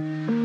you